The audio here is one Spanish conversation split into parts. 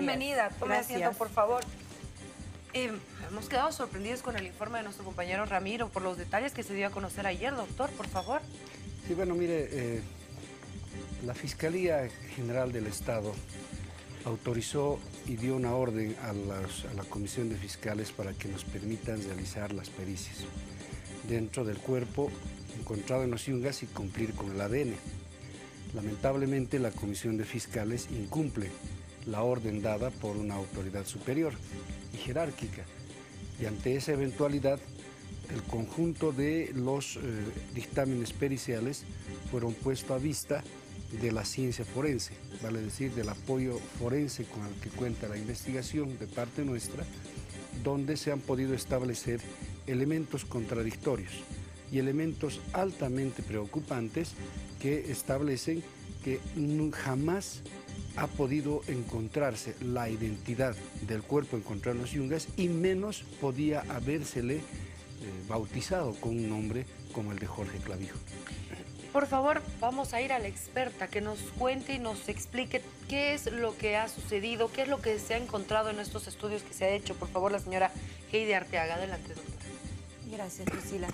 Bienvenida, tome asiento, por favor. Eh, hemos quedado sorprendidos con el informe de nuestro compañero Ramiro por los detalles que se dio a conocer ayer, doctor, por favor. Sí, bueno, mire, eh, la Fiscalía General del Estado autorizó y dio una orden a, las- a la Comisión de Fiscales para que nos permitan realizar las pericias dentro del cuerpo encontrado en los yungas y cumplir con el ADN. Lamentablemente la Comisión de Fiscales incumple la orden dada por una autoridad superior y jerárquica. Y ante esa eventualidad, el conjunto de los eh, dictámenes periciales fueron puestos a vista de la ciencia forense, vale decir, del apoyo forense con el que cuenta la investigación de parte nuestra, donde se han podido establecer elementos contradictorios y elementos altamente preocupantes que establecen que jamás ha podido encontrarse la identidad del cuerpo encontrado en los yungas y menos podía habérsele eh, bautizado con un nombre como el de Jorge Clavijo. Por favor, vamos a ir a la experta que nos cuente y nos explique qué es lo que ha sucedido, qué es lo que se ha encontrado en estos estudios que se ha hecho. Por favor, la señora Heidi Arteaga. Adelante. Gracias, Priscila.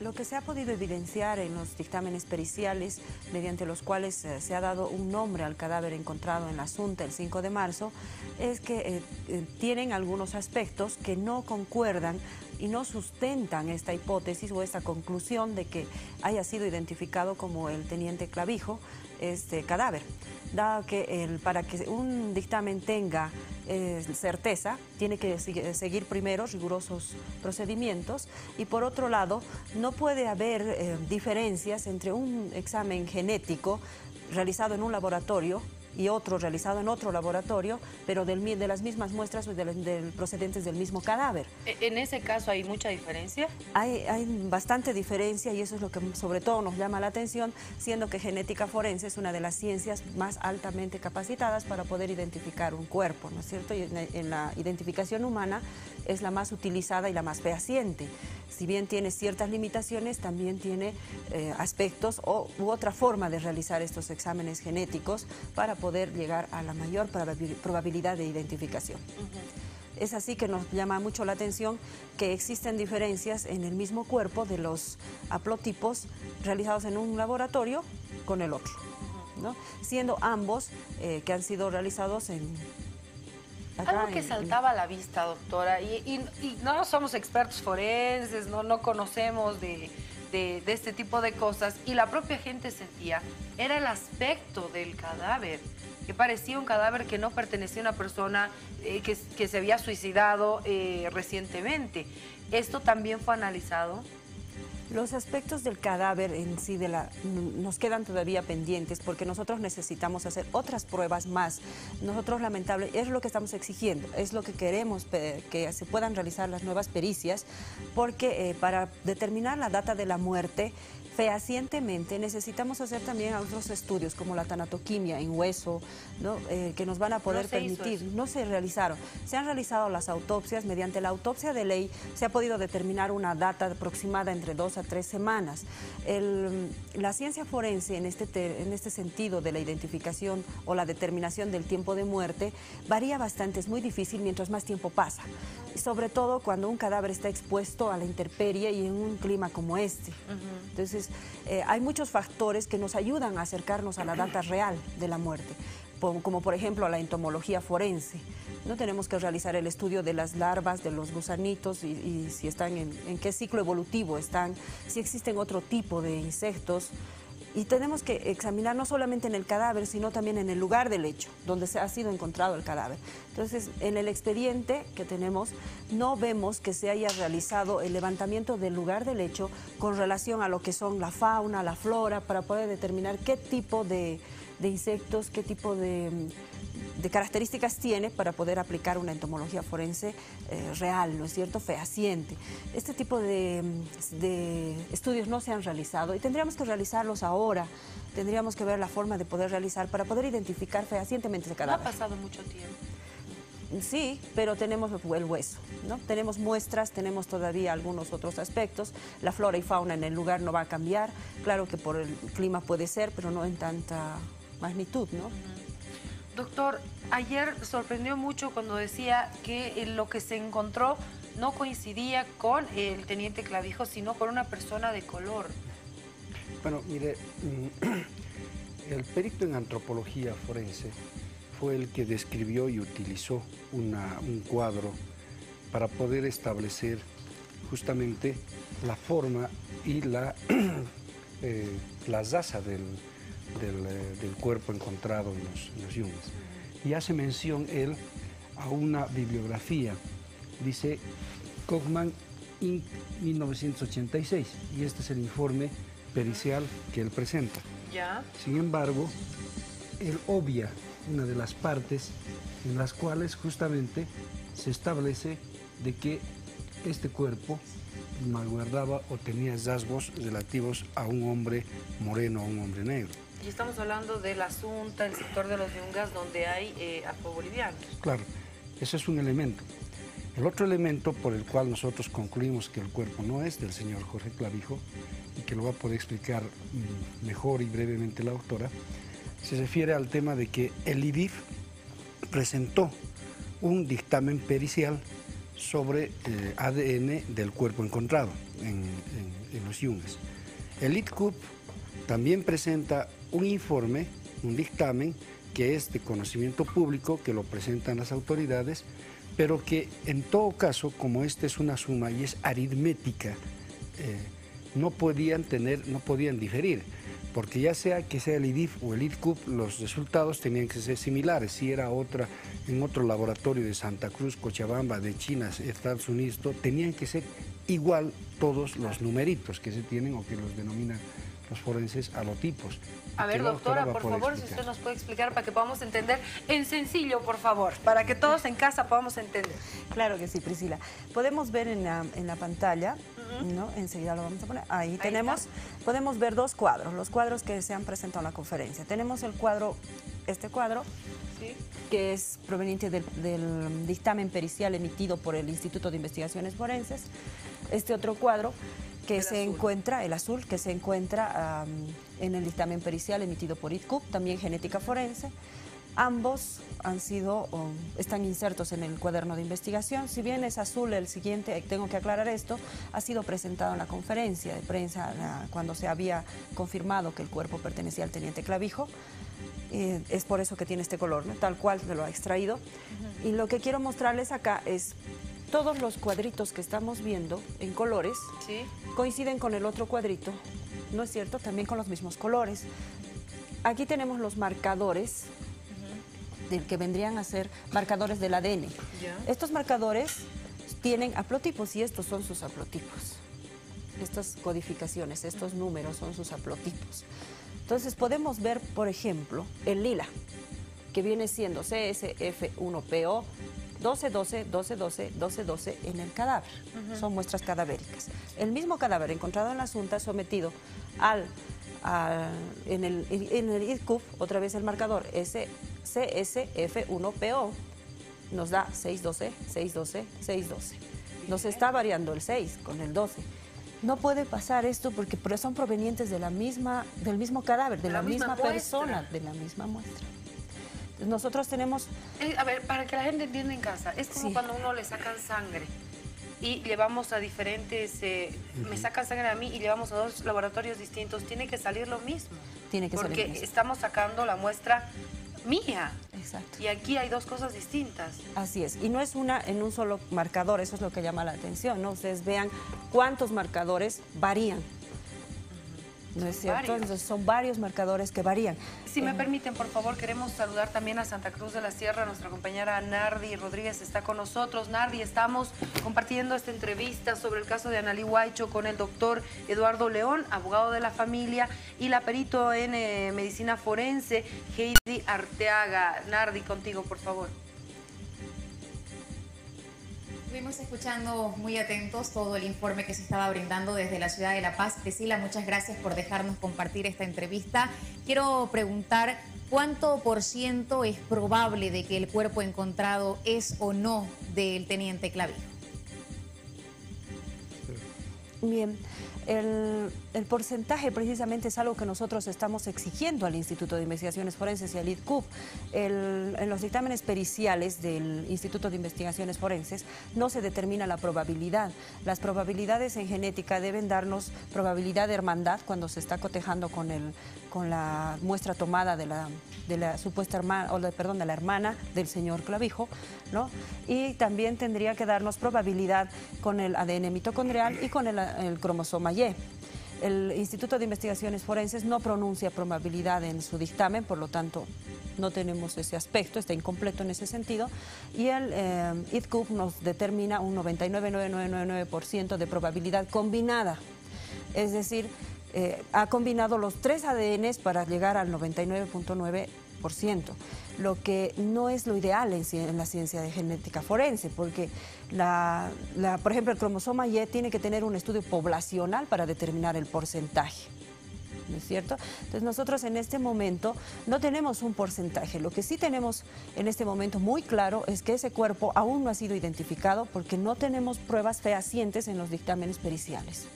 Lo que se ha podido evidenciar en los dictámenes periciales, mediante los cuales eh, se ha dado un nombre al cadáver encontrado en la Asunta el 5 de marzo, es que eh, eh, tienen algunos aspectos que no concuerdan y no sustentan esta hipótesis o esta conclusión de que haya sido identificado como el teniente Clavijo este cadáver. Dado que el- para que un dictamen tenga eh, certeza, tiene que seguir primero rigurosos procedimientos. Y por otro lado, no puede haber eh, diferencias entre un examen genético realizado en un laboratorio y otro realizado en otro laboratorio, pero del de las mismas muestras o del- del- procedentes del mismo cadáver. E- En ese caso hay mucha diferencia. Hay, hay bastante diferencia y eso es lo que sobre todo nos llama la atención, siendo que genética forense es una de las ciencias más altamente capacitadas para poder identificar un cuerpo, ¿no es cierto? Y en, en la identificación humana es la más utilizada y la más fehaciente. Si bien tiene ciertas limitaciones, también tiene eh, aspectos o, u otra forma de realizar estos exámenes genéticos para poder llegar a la mayor probabil- probabilidad de identificación. Es así que nos llama mucho la atención que existen diferencias en el mismo cuerpo de los haplotipos realizados en un laboratorio con el otro, ¿no? siendo ambos eh, que han sido realizados en... acá Algo que en- saltaba a la vista, doctora, y, y- y no somos expertos forenses, no, no conocemos de, de- de este tipo de cosas, y la propia gente sentía, era el aspecto del cadáver, que parecía un cadáver que no pertenecía a una persona eh, que, que se había suicidado eh, recientemente. ¿Esto también fue analizado? Los aspectos del cadáver en sí de la, nos quedan todavía pendientes porque nosotros necesitamos hacer otras pruebas más. Nosotros, lamentable, es lo que estamos exigiendo, es lo que queremos que se puedan realizar las nuevas pericias, porque eh, para determinar la data de la muerte fehacientemente necesitamos hacer también otros estudios como la tanatoquimia en hueso, ¿no? Eh, que nos van a poder permitir no se realizaron. Se han realizado las autopsias. Mediante la autopsia de ley se ha podido determinar una data aproximada entre dos a tres semanas. El- la ciencia forense en este, te- en este sentido de la identificación o la determinación del tiempo de muerte varía bastante, es muy difícil mientras más tiempo pasa. Y sobre todo cuando un cadáver está expuesto a la intemperie y en un clima como este. Entonces, eh, hay muchos factores que nos ayudan a acercarnos a la data real de la muerte, como por ejemplo la entomología forense. No tenemos que realizar el estudio de las larvas, de los gusanitos y, si están en, qué ciclo evolutivo están, si existen otro tipo de insectos. Y tenemos que examinar no solamente en el cadáver, sino también en el lugar del hecho, donde se ha sido encontrado el cadáver. Entonces, en el expediente que tenemos, no vemos que se haya realizado el levantamiento del lugar del hecho con relación a lo que son la fauna, la flora, para poder determinar qué tipo de, insectos, qué tipo de, de características tiene para poder aplicar una entomología forense eh, real, ¿no es cierto?, fehaciente. Este tipo de, de estudios no se han realizado y tendríamos que realizarlos ahora. Tendríamos que ver la forma de poder realizar para poder identificar fehacientemente ese No ha cadáver. pasado mucho tiempo. Sí, pero tenemos el hueso, ¿no? Tenemos muestras, tenemos todavía algunos otros aspectos. La flora y fauna en el lugar no va a cambiar. Claro que por el clima puede ser, pero no en tanta magnitud, ¿no? Doctor, ayer sorprendió mucho cuando decía que lo que se encontró no coincidía con el teniente Clavijo, sino con una persona de color. Bueno, mire, mm, el perito en antropología forense fue el que describió y utilizó un cuadro para poder establecer justamente la forma y la, eh, la del, eh, del, cuerpo encontrado en los, en los yungas. Y hace mención él a una bibliografía, dice Kochman Inc. 1986, y este es el informe pericial que él presenta. ¿Ya? Sin embargo, él obvia una de las partes en las cuales justamente se establece de que este cuerpo malguardaba o tenía rasgos relativos a un hombre moreno o un hombre negro. Y estamos hablando de la Asunta, el sector de los yungas, donde hay eh, afrobolivianos. Claro, ese es un elemento. El otro elemento por el cual nosotros concluimos que el cuerpo no es del señor Jorge Clavijo y que lo va a poder explicar mm, mejor y brevemente la doctora, se refiere al tema de que el IDIF presentó un dictamen pericial sobre eh, ADN del cuerpo encontrado en, los yungas. El ITCUP también presenta un informe, un dictamen, que es de conocimiento público, que lo presentan las autoridades, pero que en todo caso, como esta es una suma y es aritmética, eh, no podían tener, no podían diferir porque ya sea que sea el IDIF o el IDCUP, los resultados tenían que ser similares. Si era otra, en otro laboratorio de Santa Cruz, Cochabamba, de China, Estados Unidos, tenían que ser igual todos los numeritos que se tienen o que los denominan los forenses alotipos. A ver, doctora, por favor, si usted nos puede explicar para que podamos entender en sencillo, por favor, para que todos en casa podamos entender. Claro que sí, Priscila. Podemos ver en la, en la pantalla, ¿no? Enseguida lo vamos a poner. Ahí, tenemos, podemos ver dos cuadros, los cuadros que se han presentado en la conferencia. Tenemos el cuadro, este cuadro, que es proveniente del, del, dictamen pericial emitido por el Instituto de Investigaciones Forenses. Este otro cuadro que se encuentra, el azul, que se encuentra en el dictamen pericial emitido por ITCUP, también genética forense. Ambos han sido, están insertos en el cuaderno de investigación. Si bien es azul el siguiente, tengo que aclarar esto, ha sido presentado en la conferencia de prensa cuando se había confirmado que el cuerpo pertenecía al teniente Clavijo. Eh, es por eso que tiene este color, tal cual se lo ha extraído. Y lo que quiero mostrarles acá es todos los cuadritos que estamos viendo en colores coinciden con el otro cuadrito, ¿no es cierto? También con los mismos colores. Aquí tenemos los marcadores que vendrían a ser marcadores del ADN. Estos marcadores tienen haplotipos y estos son sus haplotipos. Estas codificaciones, estos números son sus haplotipos. Entonces podemos ver, por ejemplo, el lila, que viene siendo CSF1PO, 12, 12, 12, 12, 12, 12 en el cadáver. Son muestras cadavéricas. El mismo cadáver encontrado en la Asunta sometido al, en el, en el ICUF, otra vez el marcador CSF1PO, nos da 612, 612, 612. Nos está variando el 6 con el 12. No puede pasar esto porque son provenientes de la misma, del mismo cadáver, de, la, misma, persona, de la misma muestra. Nosotros tenemos... Eh, a ver, para que la gente entienda en casa, es como cuando uno le sacan sangre y llevamos a diferentes, eh, me sacan sangre a mí y llevamos a dos laboratorios distintos, tiene que salir lo mismo. Tiene que Porque salir estamos sacando la muestra mía. Exacto. Y aquí hay dos cosas distintas. Así es. Y no es una en un solo marcador, eso es lo que llama la atención, ¿no? Ustedes vean cuántos marcadores varían. ¿No es cierto? Entonces son varios marcadores que varían. Si me permiten, por favor, queremos saludar también a Santa Cruz de la Sierra. Nuestra compañera Nardi Rodríguez está con nosotros. Nardi, estamos compartiendo esta entrevista sobre el caso de Analí Huaycho con el doctor Eduardo León, abogado de la familia, y la perito en eh, medicina forense, Heidi Arteaga. Nardi, contigo, por favor. Estuvimos escuchando muy atentos todo el informe que se estaba brindando desde la ciudad de La Paz. Priscila, muchas gracias por dejarnos compartir esta entrevista. Quiero preguntar cuánto por ciento es probable de que el cuerpo encontrado es o no del teniente Clavijo. Bien, el, el porcentaje precisamente es algo que nosotros estamos exigiendo al Instituto de Investigaciones Forenses y al IDCUB. en los dictámenes periciales del Instituto de Investigaciones Forenses no se determina la probabilidad. Las probabilidades en genética deben darnos probabilidad de hermandad cuando se está cotejando con, el, con la muestra tomada de la, la supuesta hermana, o perdón, de la hermana del señor Clavijo, ¿no? Y también tendría que darnos probabilidad con el ADN mitocondrial y con el cromosoma Y. El Instituto de Investigaciones Forenses no pronuncia probabilidad en su dictamen, por lo tanto no tenemos ese aspecto, está incompleto en ese sentido, y el eh, nos determina un 99,9999% de probabilidad combinada, es decir, eh, ha combinado los tres ADNs para llegar al 99.9% lo que no es lo ideal en, la ciencia de genética forense, porque, la, por ejemplo, el cromosoma Y tiene que tener un estudio poblacional para determinar el porcentaje. ¿No es cierto? Entonces nosotros en este momento no tenemos un porcentaje. Lo que sí tenemos en este momento muy claro es que ese cuerpo aún no ha sido identificado porque no tenemos pruebas fehacientes en los dictámenes periciales.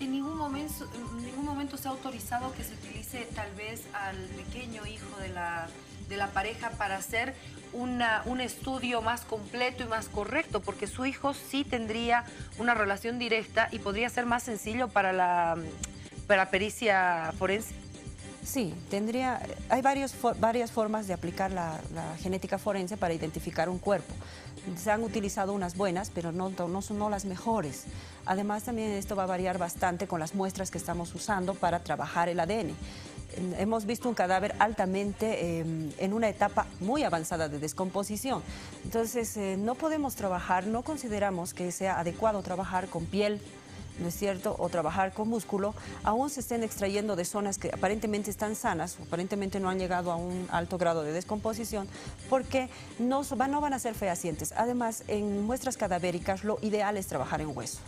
En ningún momento, en ningún momento se ha autorizado que se utilice tal vez al pequeño hijo de la de la pareja para hacer una, un estudio más completo y más correcto, porque su hijo sí tendría una relación directa y podría ser más sencillo para la, para pericia forense. Sí, tendría, hay varios, varias formas de aplicar la, genética forense para identificar un cuerpo. Se han utilizado unas buenas, pero no, no son no las mejores. Además, también esto va a variar bastante con las muestras que estamos usando para trabajar el ADN hemos visto un cadáver altamente em, en una etapa muy avanzada de descomposición. Entonces, eh, no podemos trabajar, no consideramos que sea adecuado trabajar con piel, ¿no es cierto? O trabajar con músculo, aún se estén extrayendo de zonas que aparentemente están sanas, aparentemente no han llegado a un alto grado de descomposición, porque no, van a ser fehacientes. Además, en muestras cadavéricas lo ideal es trabajar en hueso,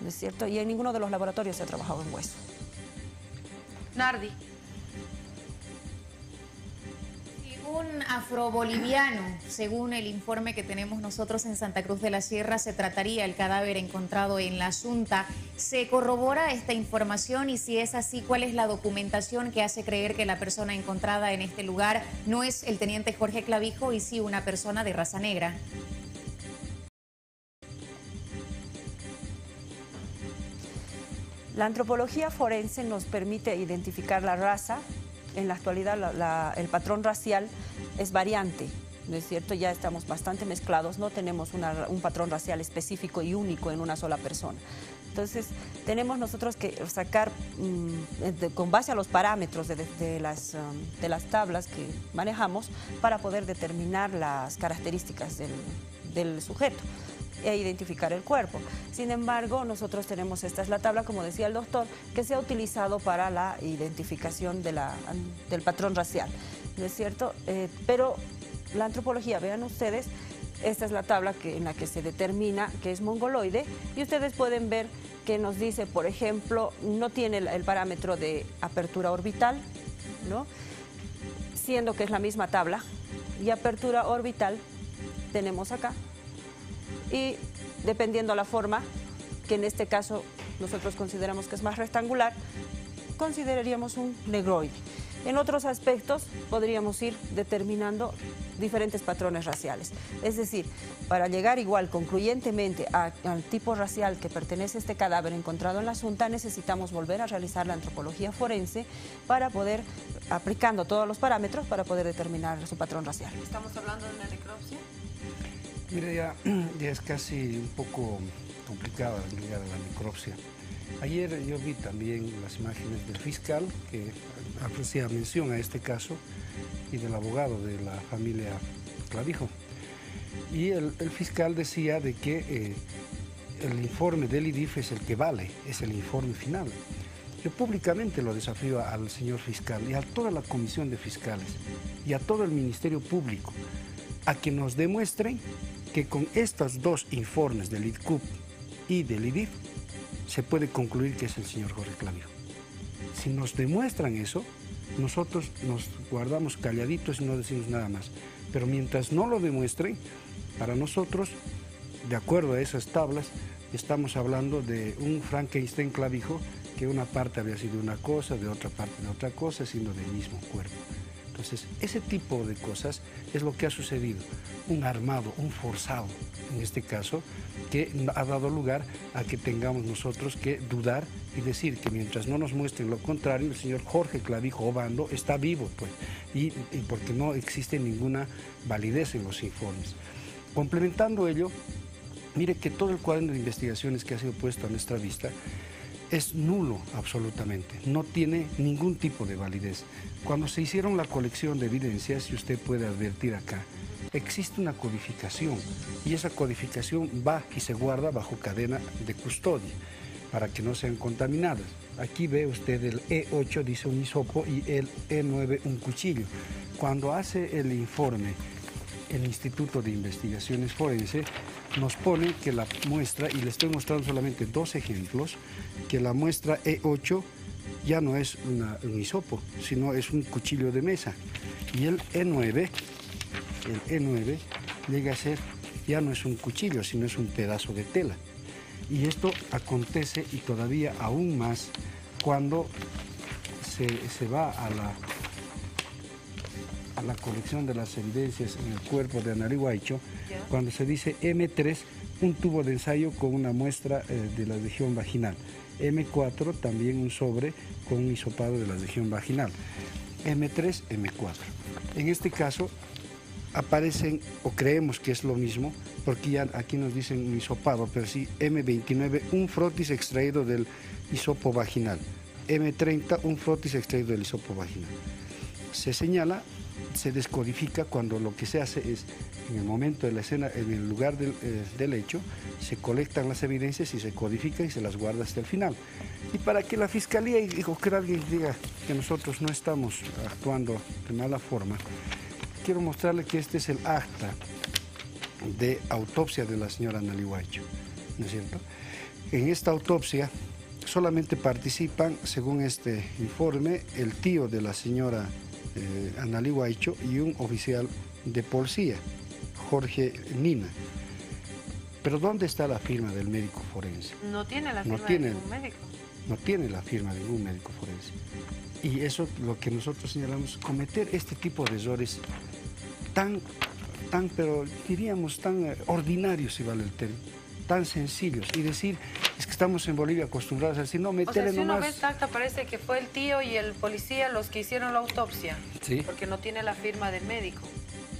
¿no es cierto? Y en ninguno de los laboratorios se ha trabajado en hueso. Nardi. Un afroboliviano, según el informe que tenemos nosotros en Santa Cruz de la Sierra, se trataría el cadáver encontrado en la Junta. ¿Se corrobora esta información y si es así, cuál es la documentación que hace creer que la persona encontrada en este lugar no es el teniente Jorge Clavijo y sí una persona de raza negra? La antropología forense nos permite identificar la raza. En la actualidad el patrón racial es variante, ¿no es cierto? Ya estamos bastante mezclados, no tenemos un patrón racial específico y único en una sola persona. Entonces, tenemos nosotros que sacar, mm, con base a los parámetros de, las, um, de las tablas que manejamos, para poder determinar las características del sujeto e identificar el cuerpo. Sin embargo, nosotros tenemos, esta es la tabla, como decía el doctor, que se ha utilizado para la identificación de del patrón racial, ¿no es cierto? Eh, pero la antropología, vean ustedes, esta es la tabla que, en la que se determina que es mongoloide y ustedes pueden ver que nos dice, por ejemplo, no tiene el, el parámetro de apertura orbital, ¿no? siendo que es la misma tabla, y apertura orbital tenemos acá, y dependiendo la forma, que en este caso nosotros consideramos que es más rectangular, consideraríamos un negroide. En otros aspectos podríamos ir determinando diferentes patrones raciales. Es decir, para llegar igual concluyentemente al tipo racial que pertenece a este cadáver encontrado en la Asunta, necesitamos volver a realizar la antropología forense para poder, aplicando todos los parámetros, para poder determinar su patrón racial. ¿Estamos hablando de una necropsia? Mira, ya, es casi un poco complicada llegar a la necropsia. Ayer yo vi también las imágenes del fiscal que hacía mención a este caso y del abogado de la familia Clavijo. Y el, fiscal decía de que eh, el informe del IDIF es el que vale, es el informe final. Yo públicamente lo desafío al señor fiscal y a toda la comisión de fiscales y a todo el Ministerio Público a que nos demuestren que con estos dos informes del IDCUP y del IDIF se puede concluir que es el señor Jorge Clavijo. Si nos demuestran eso, nosotros nos guardamos calladitos y no decimos nada más. Pero mientras no lo demuestren, para nosotros, de acuerdo a esas tablas, estamos hablando de un Frankenstein clavijo que una parte había sido una cosa, de otra parte de otra cosa, siendo del mismo cuerpo. Entonces, ese tipo de cosas es lo que ha sucedido. Un armado, un forzado, en este caso, que ha dado lugar a que tengamos nosotros que dudar y decir que mientras no nos muestren lo contrario, el señor Jorge Clavijo Obando está vivo, pues, y, y porque no existe ninguna validez en los informes. Complementando ello, mire que todo el cuaderno de investigaciones que ha sido puesto a nuestra vista es nulo absolutamente, no tiene ningún tipo de validez. Cuando se hicieron la colección de evidencias, si usted puede advertir acá, existe una codificación y esa codificación va y se guarda bajo cadena de custodia para que no sean contaminadas. Aquí ve usted el E8 dice un hisopo y el E9 un cuchillo. Cuando hace el informe el Instituto de Investigaciones Forense nos pone que la muestra, y le estoy mostrando solamente dos ejemplos, que la muestra E8 ya no es un hisopo, sino es un cuchillo de mesa. Y el E9, el E9 llega a ser, ya no es un cuchillo, sino es un pedazo de tela. Y esto acontece y todavía aún más cuando se, se va a la la colección de las evidencias en el cuerpo de Anariguaycho, cuando se dice M3, un tubo de ensayo con una muestra eh, de la región vaginal. M4, también un sobre con un hisopado de la región vaginal. M3, M4. En este caso, aparecen, o creemos que es lo mismo, porque ya aquí nos dicen un hisopado, pero sí M29, un frotis extraído del hisopo vaginal. M30, un frotis extraído del hisopo vaginal. Se señala se descodifica cuando lo que se hace es, en el momento de la escena, en el lugar del, eh, hecho, se colectan las evidencias y se codifican y se las guarda hasta el final. Y para que la fiscalía y que alguien diga que nosotros no estamos actuando de mala forma, quiero mostrarle que este es el acta de autopsia de la señora Nali ¿no es cierto? En esta autopsia solamente participan, según este informe, el tío de la señora eh, Anali Guaycho y un oficial de policía, Jorge Nina. Pero ¿dónde está la firma del médico forense? No tiene la firma de ningún médico. No tiene la firma de ningún médico forense. Y eso es lo que nosotros señalamos, cometer este tipo de errores tan, tan, pero diríamos tan eh, ordinarios, si vale el término, tan sencillos, y decir, es que estamos en Bolivia acostumbrados a decir, no, meterle o sea, si uno ve esta acta parece que fue el tío y el policía los que hicieron la autopsia. Sí. Porque no tiene la firma del médico.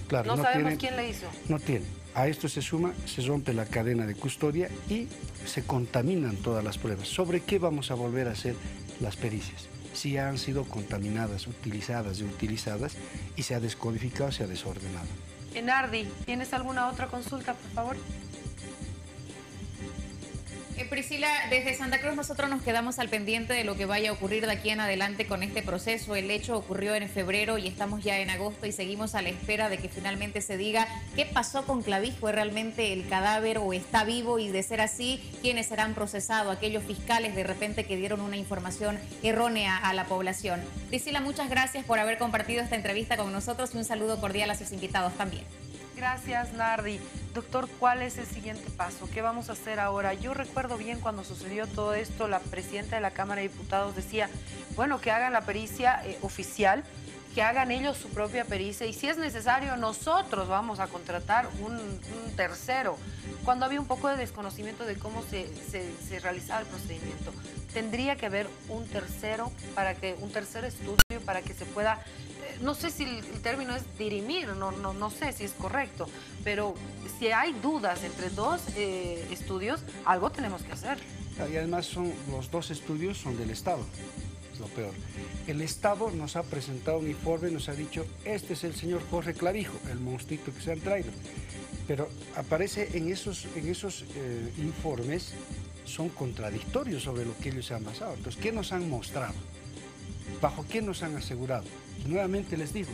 Claro, no, sabemos quién le hizo. No tiene. A esto se suma, se rompe la cadena de custodia y se contaminan todas las pruebas. ¿Sobre qué vamos a volver a hacer las pericias? Si han sido contaminadas, utilizadas y utilizadas y se ha descodificado, se ha desordenado. Enardi, ¿tienes alguna otra consulta, por favor? Eh, Priscila, desde Santa Cruz nosotros nos quedamos al pendiente de lo que vaya a ocurrir de aquí en adelante con este proceso. El hecho ocurrió en febrero y estamos ya en agosto y seguimos a la espera de que finalmente se diga qué pasó con Clavijo, ¿es realmente el cadáver o está vivo? Y de ser así, ¿quiénes serán procesados? Aquellos fiscales de repente que dieron una información errónea a la población. Priscila, muchas gracias por haber compartido esta entrevista con nosotros y un saludo cordial a sus invitados también. Gracias, Nardi. Doctor, ¿cuál es el siguiente paso? ¿Qué vamos a hacer ahora? Yo recuerdo bien cuando sucedió todo esto, la presidenta de la Cámara de Diputados decía, bueno, que hagan la pericia eh, oficial, que hagan ellos su propia pericia y si es necesario nosotros vamos a contratar un, tercero. Cuando había un poco de desconocimiento de cómo se, se realizaba el procedimiento, tendría que haber un tercero para que un tercer estudio para que se pueda no sé si el, término es dirimir, no, no, no sé si es correcto, pero si hay dudas entre dos eh, estudios, algo tenemos que hacer. Y además son, los dos estudios son del Estado, es lo peor. El Estado nos ha presentado un informe, nos ha dicho, este es el señor Jorge Clavijo, el monstruito que se han traído. Pero aparece en esos, en esos eh, informes, son contradictorios sobre lo que ellos se han basado. Entonces, ¿qué nos han mostrado? ¿Bajo qué nos han asegurado? Y nuevamente les digo,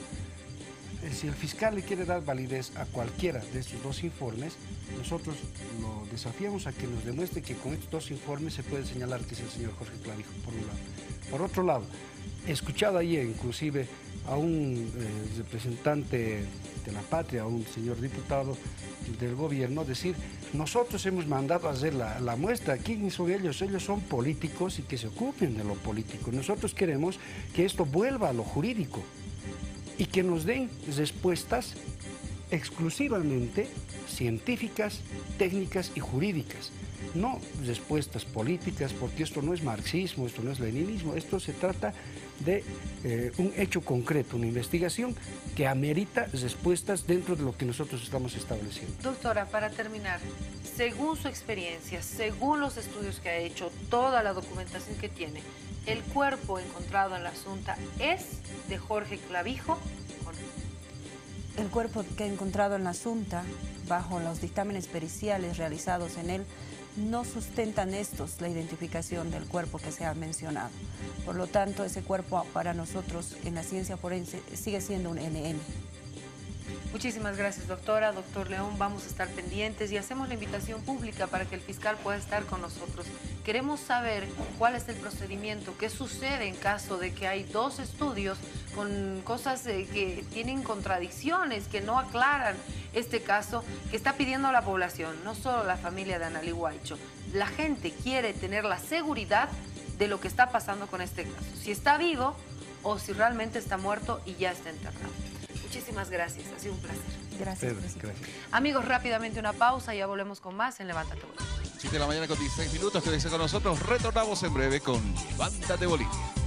si el fiscal le quiere dar validez a cualquiera de estos dos informes, nosotros lo desafiamos a que nos demuestre que con estos dos informes se puede señalar que es el señor Jorge Clavijo, por un lado. Por otro lado, escuchado ayer inclusive a un eh, representante de la patria, a un señor diputado del gobierno, decir, nosotros hemos mandado a hacer la, la, muestra, ¿quiénes son ellos? Ellos son políticos y que se ocupen de lo político. Nosotros queremos que esto vuelva a lo jurídico y que nos den respuestas exclusivamente científicas, técnicas y jurídicas no respuestas políticas, porque esto no es marxismo, esto no es leninismo, esto se trata de eh, un hecho concreto, una investigación que amerita respuestas dentro de lo que nosotros estamos estableciendo. Doctora, para terminar, según su experiencia, según los estudios que ha hecho, toda la documentación que tiene, ¿el cuerpo encontrado en la Asunta es de Jorge Clavijo? El cuerpo que ha encontrado en la Asunta, bajo los dictámenes periciales realizados en él, no sustentan estos la identificación del cuerpo que se ha mencionado. Por lo tanto, ese cuerpo para nosotros en la ciencia forense sigue siendo un NN. Muchísimas gracias, doctora. Doctor León, vamos a estar pendientes y hacemos la invitación pública para que el fiscal pueda estar con nosotros. Queremos saber cuál es el procedimiento, qué sucede en caso de que hay dos estudios con cosas que tienen contradicciones, que no aclaran este caso que está pidiendo la población, no solo la familia de Analí Guaycho. La gente quiere tener la seguridad de lo que está pasando con este caso, si está vivo o si realmente está muerto y ya está enterrado. Muchísimas gracias, ha sido un placer. Gracias. gracias. Amigos, rápidamente una pausa, ya volvemos con más en Levántate Bolivia. 7 de la mañana con 16 minutos, quédense con nosotros, retornamos en breve con Levántate Bolivia.